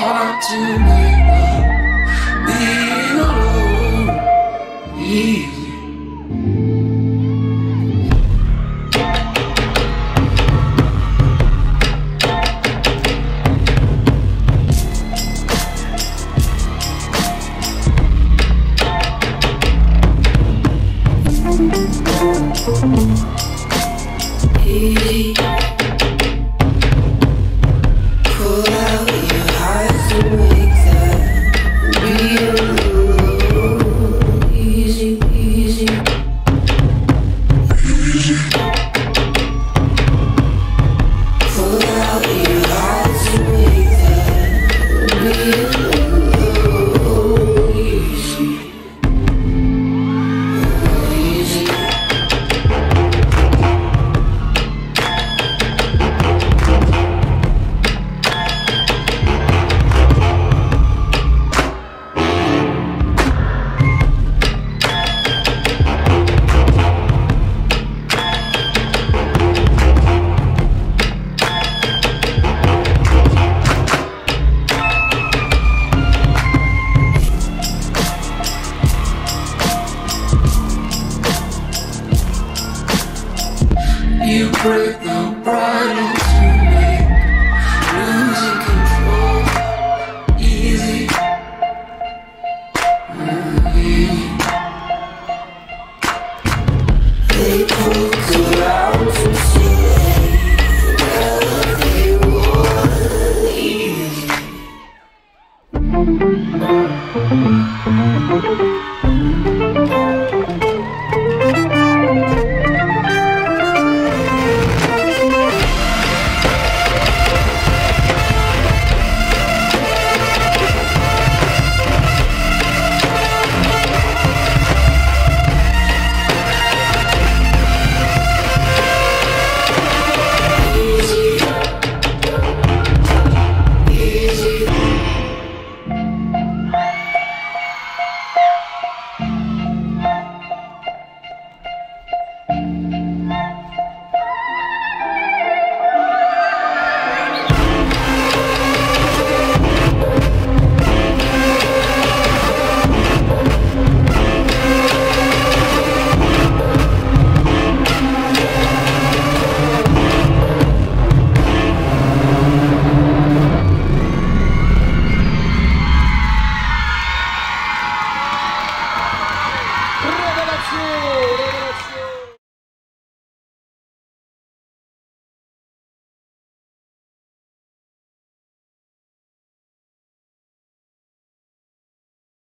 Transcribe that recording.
hard to up being alone easy. Easy. you break the bridle to make losing control easy. Mm-hmm. They pull you out to see. 是